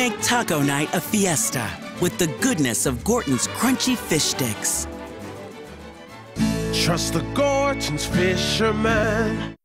Make taco night a fiesta with the goodness of Gorton's crunchy fish sticks. Trust the Gorton's fisherman.